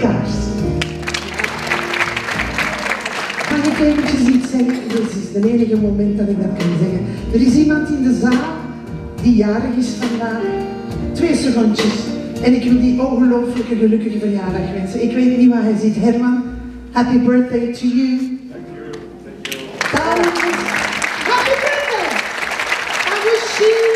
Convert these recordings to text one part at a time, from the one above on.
kaars. Kan ik eventjes iets zeggen? Dit is de enige moment dat ik dat kan zeggen. Er is iemand in de zaal die jarig is vandaag. Twee seconden En ik wil die ongelooflijke gelukkige verjaardag wensen. Ik weet niet waar hij zit. Herman, happy birthday to you. Thank you. Thank you. Daarom, happy birthday. I wish you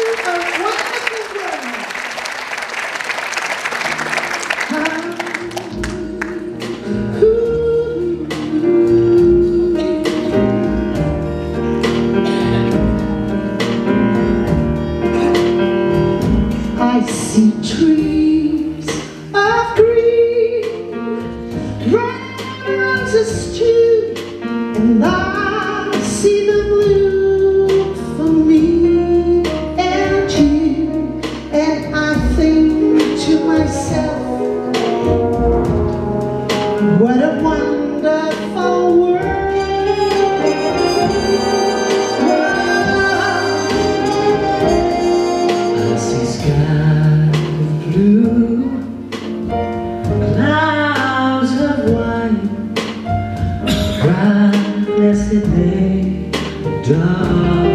see trees of green, red roses too, and I see the down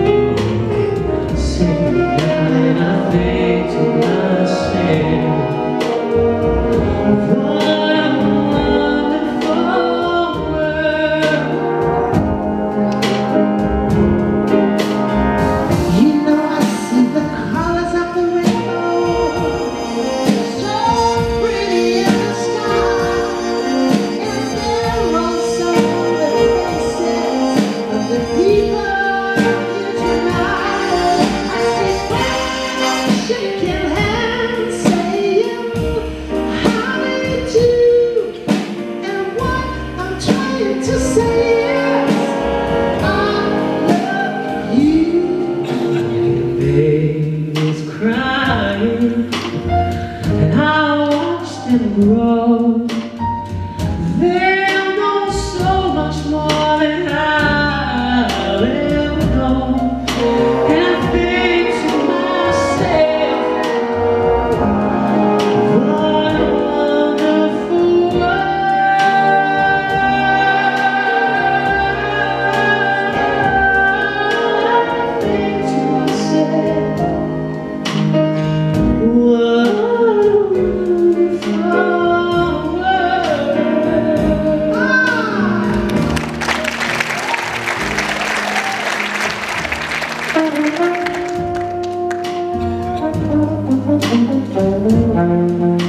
and grow. Thank you.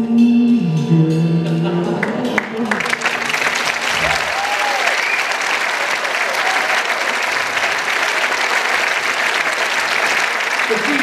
Perché